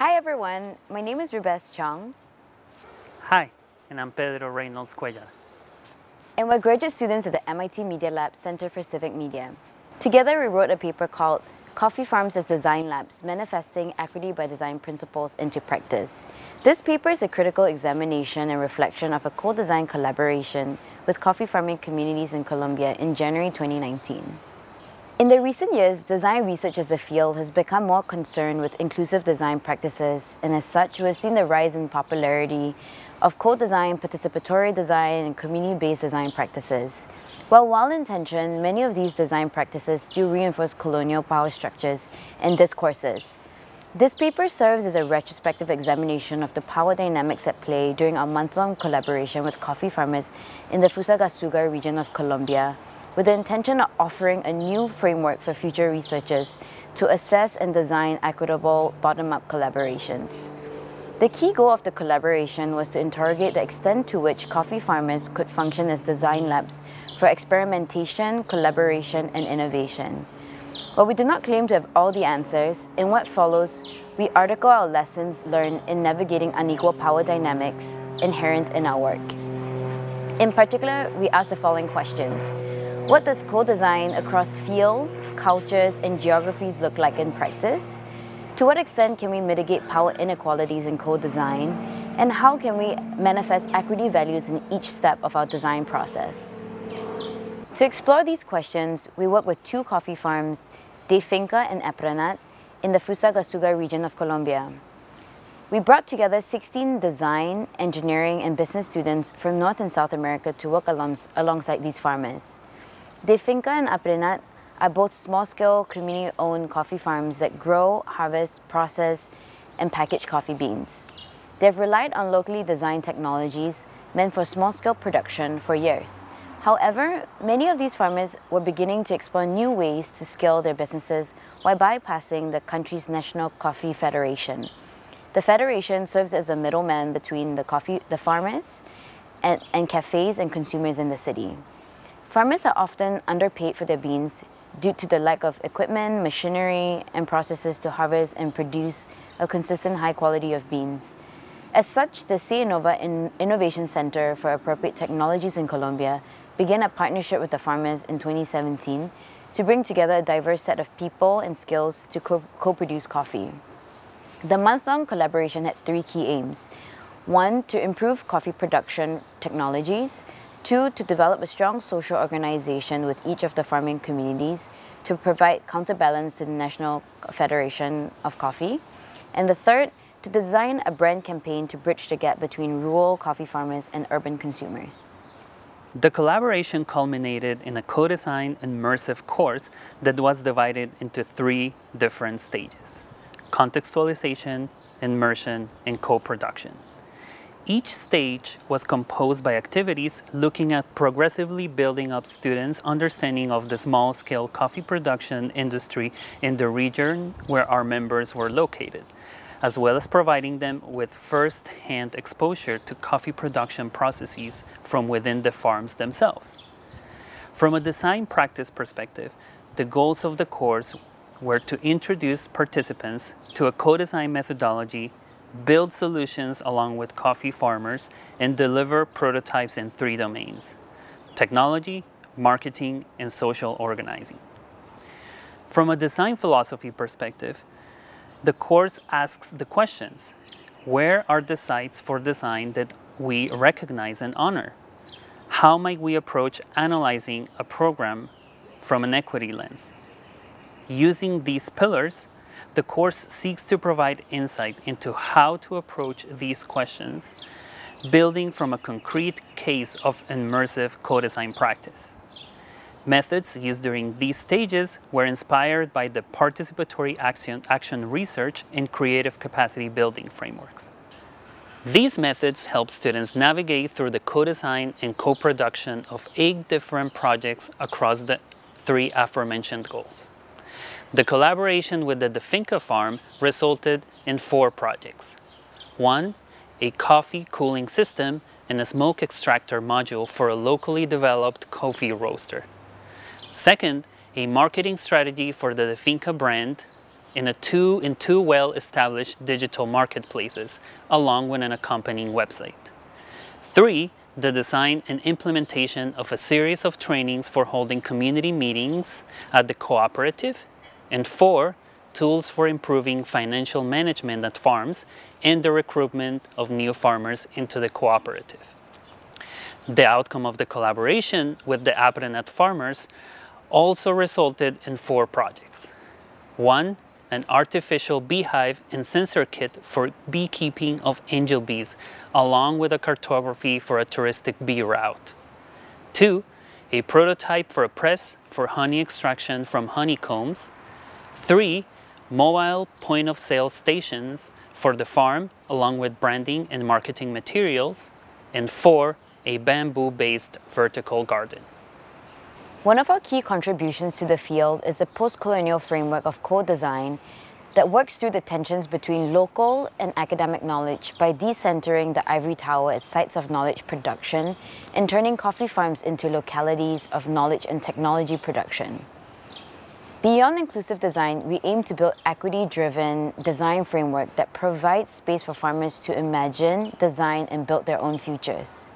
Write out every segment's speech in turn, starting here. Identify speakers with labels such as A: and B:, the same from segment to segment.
A: Hi everyone, my name is Rubez Chong.
B: Hi, and I'm Pedro Reynolds Cuellar.
A: And we're graduate students at the MIT Media Lab Center for Civic Media. Together we wrote a paper called Coffee Farms as Design Labs, Manifesting Equity by Design Principles into Practice. This paper is a critical examination and reflection of a co-design collaboration with coffee farming communities in Colombia in January 2019. In the recent years, design research as a field has become more concerned with inclusive design practices, and as such, we've seen the rise in popularity of co-design, participatory design, and community-based design practices. While well-intentioned, many of these design practices still reinforce colonial power structures and discourses. This paper serves as a retrospective examination of the power dynamics at play during our month-long collaboration with coffee farmers in the Fusagasugá region of Colombia, with the intention of offering a new framework for future researchers to assess and design equitable bottom-up collaborations. The key goal of the collaboration was to interrogate the extent to which coffee farmers could function as design labs for experimentation, collaboration, and innovation. While we do not claim to have all the answers, in what follows, we article our lessons learned in navigating unequal power dynamics inherent in our work. In particular, we ask the following questions. What does co-design across fields, cultures, and geographies look like in practice? To what extent can we mitigate power inequalities in co-design? And how can we manifest equity values in each step of our design process? To explore these questions, we work with two coffee farms, De Finca and Aprenat, in the Fusagasugá region of Colombia. We brought together 16 design, engineering, and business students from North and South America to work along, alongside these farmers. De Finca and Aprenat are uh, both small-scale, community-owned coffee farms that grow, harvest, process, and package coffee beans. They've relied on locally designed technologies meant for small-scale production for years. However, many of these farmers were beginning to explore new ways to scale their businesses while bypassing the country's National Coffee Federation. The federation serves as a middleman between the, coffee, the farmers and, and cafes and consumers in the city. Farmers are often underpaid for their beans due to the lack of equipment, machinery, and processes to harvest and produce a consistent high quality of beans. As such, the CIENOVA Innovation Center for Appropriate Technologies in Colombia began a partnership with the farmers in 2017 to bring together a diverse set of people and skills to co-produce co coffee. The month-long collaboration had three key aims. One, to improve coffee production technologies, Two, to develop a strong social organization with each of the farming communities to provide counterbalance to the National Federation of Coffee. And the third, to design a brand campaign to bridge the gap between rural coffee farmers and urban consumers.
B: The collaboration culminated in a co-designed immersive course that was divided into three different stages. Contextualization, immersion, and co-production. Each stage was composed by activities looking at progressively building up students' understanding of the small-scale coffee production industry in the region where our members were located, as well as providing them with first-hand exposure to coffee production processes from within the farms themselves. From a design practice perspective, the goals of the course were to introduce participants to a co-design methodology build solutions along with coffee farmers, and deliver prototypes in three domains, technology, marketing, and social organizing. From a design philosophy perspective, the course asks the questions, where are the sites for design that we recognize and honor? How might we approach analyzing a program from an equity lens? Using these pillars, the course seeks to provide insight into how to approach these questions, building from a concrete case of immersive co-design practice. Methods used during these stages were inspired by the participatory action, action research and creative capacity building frameworks. These methods help students navigate through the co-design and co-production of eight different projects across the three aforementioned goals. The collaboration with the De Finca farm resulted in four projects. One, a coffee cooling system and a smoke extractor module for a locally developed coffee roaster. Second, a marketing strategy for the De Finca brand. in, a two, in two well-established digital marketplaces, along with an accompanying website. Three, the design and implementation of a series of trainings for holding community meetings at the cooperative. And four, tools for improving financial management at farms and the recruitment of new farmers into the cooperative. The outcome of the collaboration with the APRENet farmers also resulted in four projects. One, an artificial beehive and sensor kit for beekeeping of angel bees, along with a cartography for a touristic bee route. Two, a prototype for a press for honey extraction from honeycombs. Three, mobile point of sale stations for the farm, along with branding and marketing materials. And four, a bamboo-based vertical garden.
A: One of our key contributions to the field is a post-colonial framework of co-design that works through the tensions between local and academic knowledge by decentering the ivory tower at sites of knowledge production and turning coffee farms into localities of knowledge and technology production. Beyond inclusive design, we aim to build equity-driven design framework that provides space for farmers to imagine, design, and build their own futures.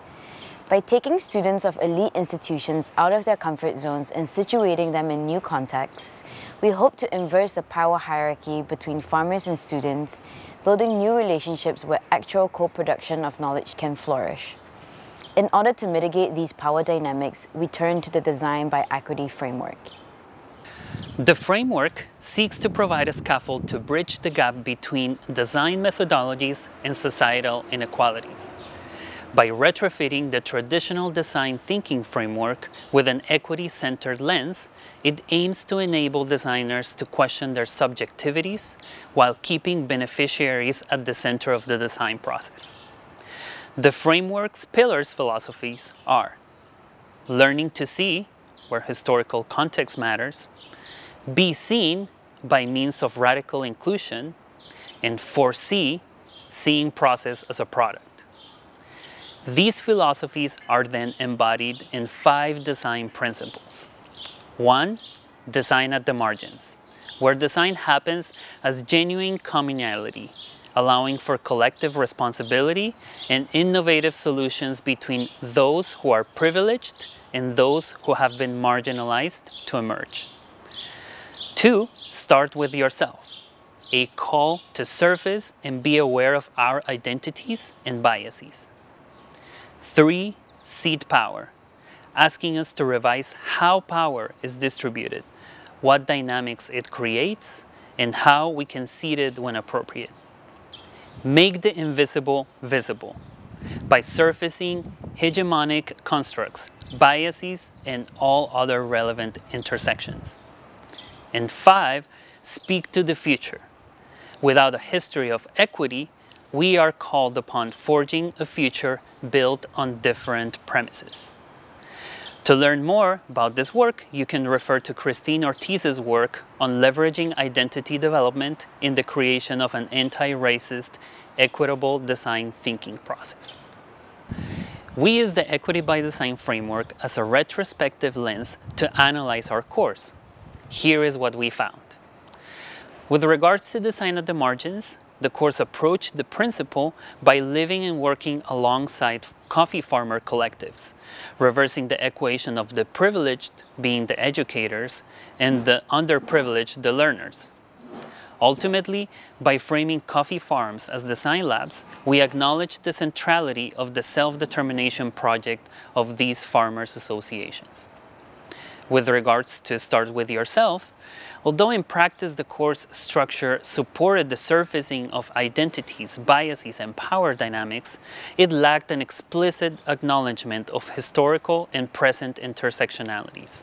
A: By taking students of elite institutions out of their comfort zones and situating them in new contexts, we hope to inverse the power hierarchy between farmers and students, building new relationships where actual co-production of knowledge can flourish. In order to mitigate these power dynamics, we turn to the Design by Equity framework.
B: The framework seeks to provide a scaffold to bridge the gap between design methodologies and societal inequalities by retrofitting the traditional design thinking framework with an equity-centered lens, it aims to enable designers to question their subjectivities while keeping beneficiaries at the center of the design process. The framework's pillars philosophies are learning to see, where historical context matters, be seen by means of radical inclusion, and foresee, seeing process as a product. These philosophies are then embodied in five design principles. One, design at the margins, where design happens as genuine communality, allowing for collective responsibility and innovative solutions between those who are privileged and those who have been marginalized to emerge. Two, start with yourself, a call to surface and be aware of our identities and biases. Three, seed power, asking us to revise how power is distributed, what dynamics it creates, and how we can seed it when appropriate. Make the invisible visible by surfacing hegemonic constructs, biases, and all other relevant intersections. And five, speak to the future. Without a history of equity, we are called upon forging a future built on different premises. To learn more about this work, you can refer to Christine Ortiz's work on leveraging identity development in the creation of an anti-racist, equitable design thinking process. We use the Equity by Design framework as a retrospective lens to analyze our course. Here is what we found. With regards to design at the margins, the course approached the principle by living and working alongside coffee farmer collectives, reversing the equation of the privileged being the educators and the underprivileged the learners. Ultimately, by framing coffee farms as design labs, we acknowledge the centrality of the self-determination project of these farmers associations. With regards to Start With Yourself, Although in practice the course structure supported the surfacing of identities, biases, and power dynamics, it lacked an explicit acknowledgement of historical and present intersectionalities,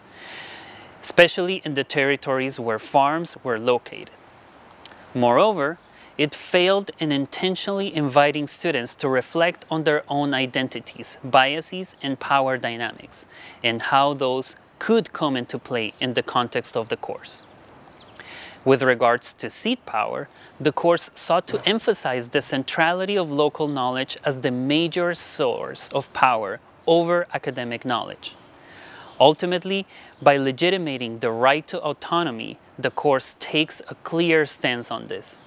B: especially in the territories where farms were located. Moreover, it failed in intentionally inviting students to reflect on their own identities, biases, and power dynamics, and how those could come into play in the context of the course. With regards to seed power, the course sought to emphasize the centrality of local knowledge as the major source of power over academic knowledge. Ultimately, by legitimating the right to autonomy, the course takes a clear stance on this.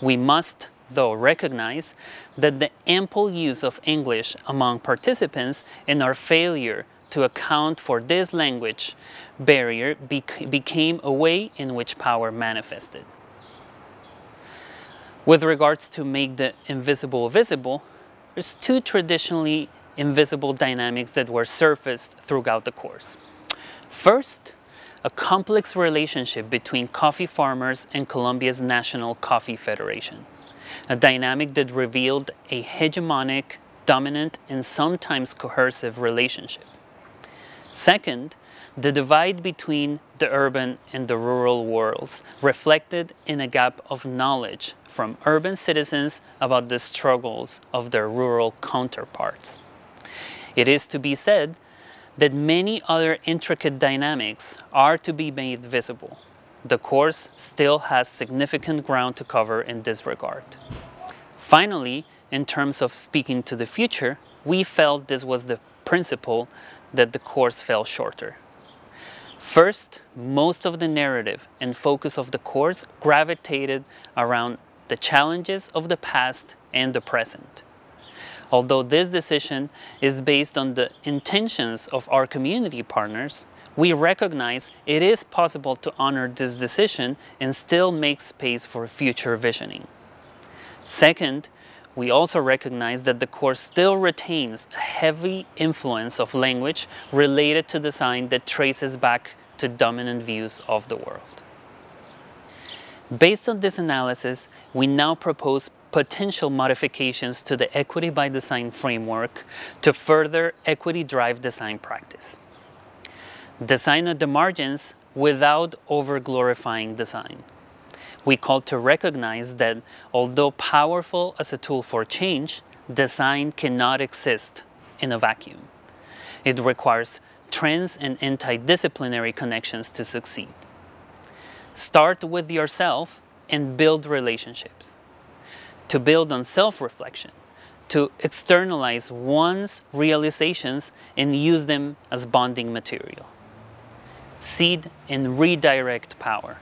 B: We must, though, recognize that the ample use of English among participants and our failure to account for this language barrier bec became a way in which power manifested. With regards to make the invisible visible, there's two traditionally invisible dynamics that were surfaced throughout the course. First, a complex relationship between coffee farmers and Colombia's National Coffee Federation, a dynamic that revealed a hegemonic, dominant, and sometimes coercive relationship. Second, the divide between the urban and the rural worlds reflected in a gap of knowledge from urban citizens about the struggles of their rural counterparts. It is to be said that many other intricate dynamics are to be made visible. The course still has significant ground to cover in this regard. Finally, in terms of speaking to the future, we felt this was the principle that the course fell shorter. First, most of the narrative and focus of the course gravitated around the challenges of the past and the present. Although this decision is based on the intentions of our community partners, we recognize it is possible to honor this decision and still make space for future visioning. Second, we also recognize that the course still retains a heavy influence of language related to design that traces back to dominant views of the world. Based on this analysis, we now propose potential modifications to the Equity by Design framework to further equity drive design practice. Design at the margins without over glorifying design. We call to recognize that although powerful as a tool for change, design cannot exist in a vacuum. It requires trends and interdisciplinary connections to succeed. Start with yourself and build relationships to build on self-reflection, to externalize one's realizations and use them as bonding material. Seed and redirect power.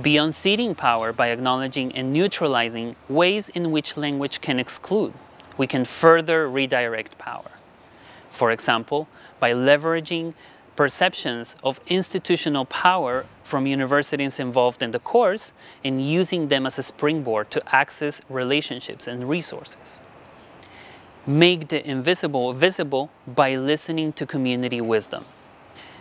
B: Beyond seeding power by acknowledging and neutralizing ways in which language can exclude, we can further redirect power. For example, by leveraging perceptions of institutional power from universities involved in the course and using them as a springboard to access relationships and resources. Make the invisible visible by listening to community wisdom,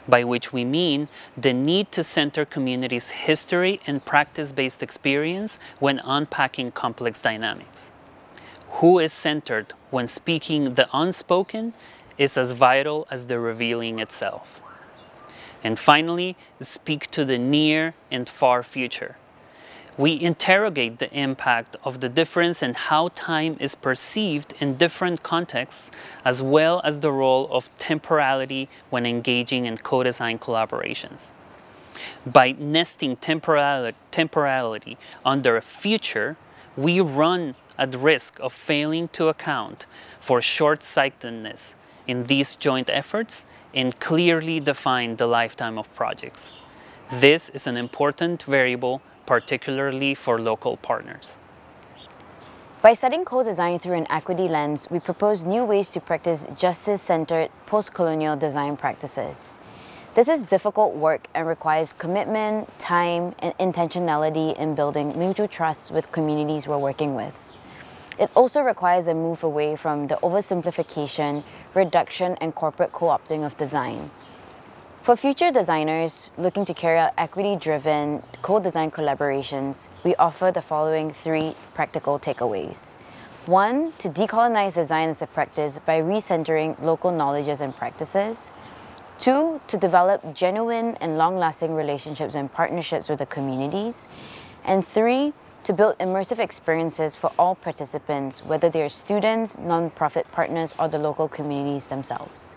B: by which we mean the need to center communities' history and practice-based experience when unpacking complex dynamics. Who is centered when speaking the unspoken is as vital as the revealing itself. And finally, speak to the near and far future. We interrogate the impact of the difference in how time is perceived in different contexts, as well as the role of temporality when engaging in co-design collaborations. By nesting temporality under a future, we run at risk of failing to account for short-sightedness in these joint efforts and clearly define the lifetime of projects. This is an important variable, particularly for local partners.
A: By studying co-design through an equity lens, we propose new ways to practice justice-centered post-colonial design practices. This is difficult work and requires commitment, time, and intentionality in building mutual trust with communities we're working with. It also requires a move away from the oversimplification, reduction, and corporate co-opting of design. For future designers looking to carry out equity-driven co-design collaborations, we offer the following three practical takeaways. One, to decolonize design as a practice by recentering local knowledges and practices. Two, to develop genuine and long-lasting relationships and partnerships with the communities. And three, to build immersive experiences for all participants, whether they are students, nonprofit partners, or the local communities themselves.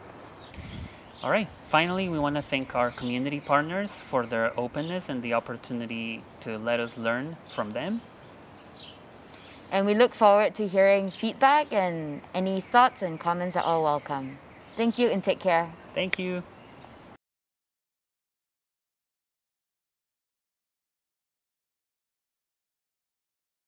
B: All right, finally, we want to thank our community partners for their openness and the opportunity to let us learn from them.
A: And we look forward to hearing feedback and any thoughts and comments are all welcome. Thank you and take care.
B: Thank you.